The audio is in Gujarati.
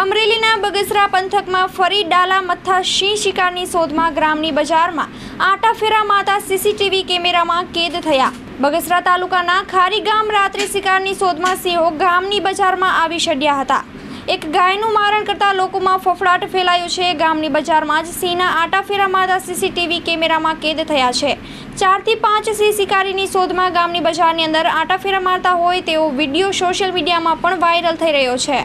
અમરેલીના બગસરા પંથકમાં ફરી ડાલા મથ્થા સિંહ શિકારની શોધમાં ગ્રામની બજારમાં આટાફેરા માતા સીસીટીવી કેમેરામાં કેદ થયા. બગસરા તાલુકાના ખારી ગામ રાત્રિ શિકારની શોધમાં સિંહો ગામની બજારમાં આવી ચડ્યા હતા. એક ગાયનું મારણ કરતા લોકોમાં ફફડાટ ફેલાયો છે. ગામની બજારમાં જ સિંહના આટાફેરા માતા સીસીટીવી કેમેરામાં કેદ થયા છે. ચારથી પાંચ સિંહ શિકારીની શોધમાં ગામની બજારની અંદર આટાફેરા મારતા હોય તેવો વીડિયો સોશિયલ મીડિયામાં પણ વાયરલ થઈ રહ્યો છે.